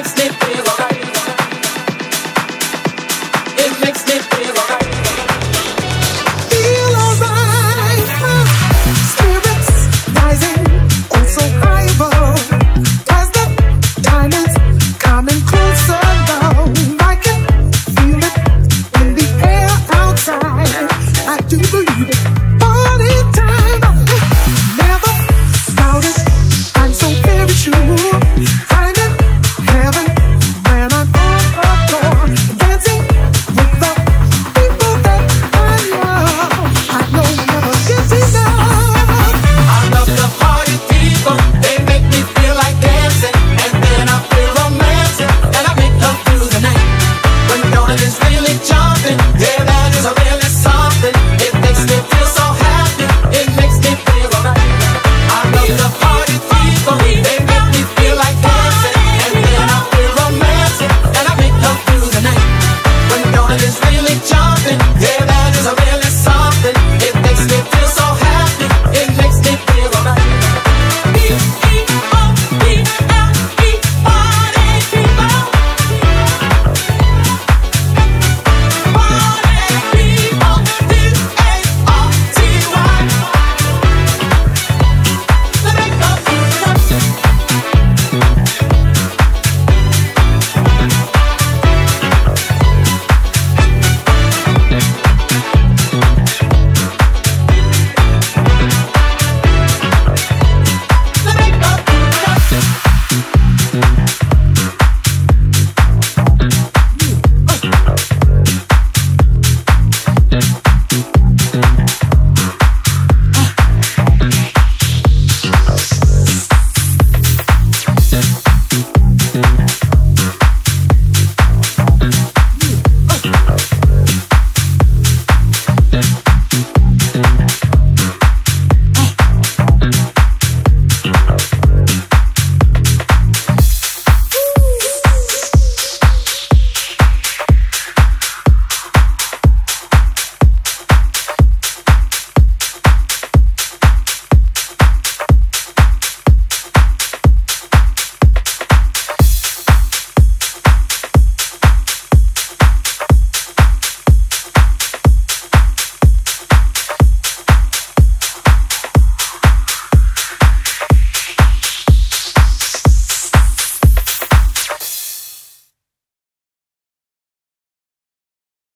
Next day.